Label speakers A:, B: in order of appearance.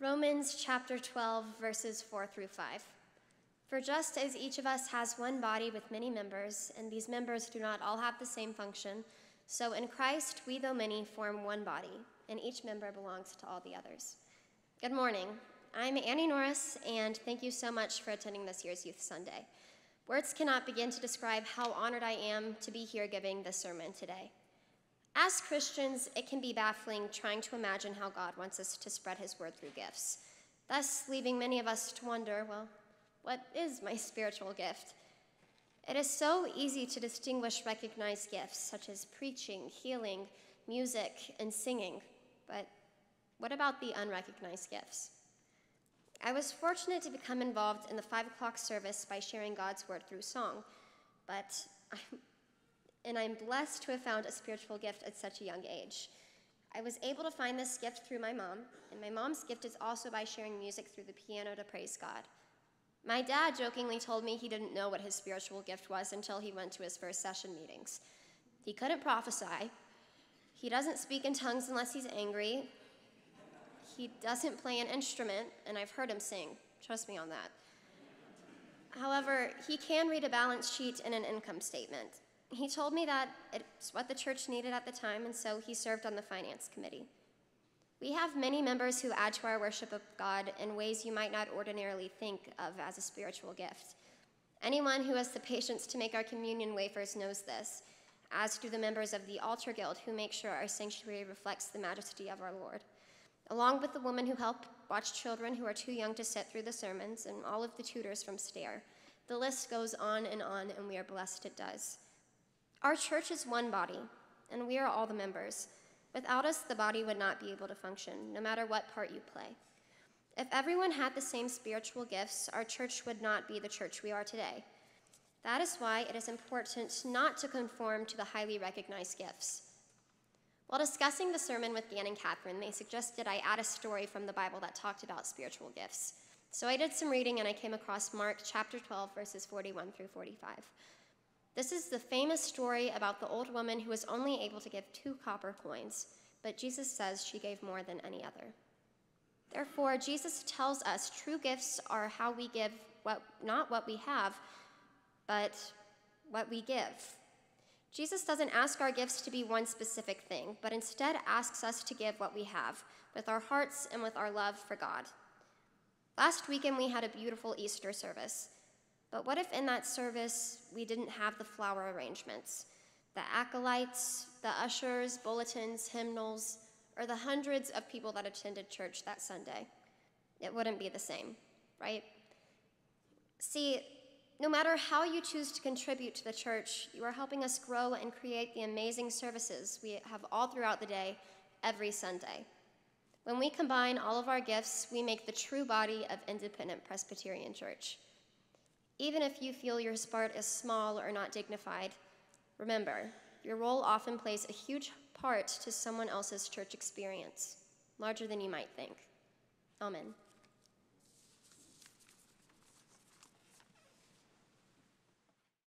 A: Romans chapter 12, verses 4 through 5. For just as each of us has one body with many members, and these members do not all have the same function, so in Christ we, though many, form one body, and each member belongs to all the others. Good morning. I'm Annie Norris, and thank you so much for attending this year's Youth Sunday. Words cannot begin to describe how honored I am to be here giving this sermon today. As Christians, it can be baffling trying to imagine how God wants us to spread His word through gifts, thus leaving many of us to wonder well, what is my spiritual gift? It is so easy to distinguish recognized gifts such as preaching, healing, music, and singing, but what about the unrecognized gifts? I was fortunate to become involved in the five o'clock service by sharing God's word through song, but I'm, and I'm blessed to have found a spiritual gift at such a young age. I was able to find this gift through my mom, and my mom's gift is also by sharing music through the piano to praise God. My dad jokingly told me he didn't know what his spiritual gift was until he went to his first session meetings. He couldn't prophesy. He doesn't speak in tongues unless he's angry. He doesn't play an instrument, and I've heard him sing. Trust me on that. However, he can read a balance sheet and an income statement. He told me that it's what the church needed at the time, and so he served on the finance committee. We have many members who add to our worship of God in ways you might not ordinarily think of as a spiritual gift. Anyone who has the patience to make our communion wafers knows this, as do the members of the Altar Guild who make sure our sanctuary reflects the majesty of our Lord along with the woman who helped watch children who are too young to sit through the sermons, and all of the tutors from STAIR. The list goes on and on, and we are blessed it does. Our church is one body, and we are all the members. Without us, the body would not be able to function, no matter what part you play. If everyone had the same spiritual gifts, our church would not be the church we are today. That is why it is important not to conform to the highly recognized gifts. While discussing the sermon with Dan and Catherine, they suggested I add a story from the Bible that talked about spiritual gifts. So I did some reading and I came across Mark chapter 12, verses 41 through 45. This is the famous story about the old woman who was only able to give two copper coins, but Jesus says she gave more than any other. Therefore, Jesus tells us true gifts are how we give what, not what we have, but what we give. Jesus doesn't ask our gifts to be one specific thing, but instead asks us to give what we have, with our hearts and with our love for God. Last weekend, we had a beautiful Easter service. But what if in that service we didn't have the flower arrangements, the acolytes, the ushers, bulletins, hymnals, or the hundreds of people that attended church that Sunday? It wouldn't be the same, right? See, no matter how you choose to contribute to the church, you are helping us grow and create the amazing services we have all throughout the day, every Sunday. When we combine all of our gifts, we make the true body of Independent Presbyterian Church. Even if you feel your part is small or not dignified, remember, your role often plays a huge part to someone else's church experience, larger than you might think. Amen.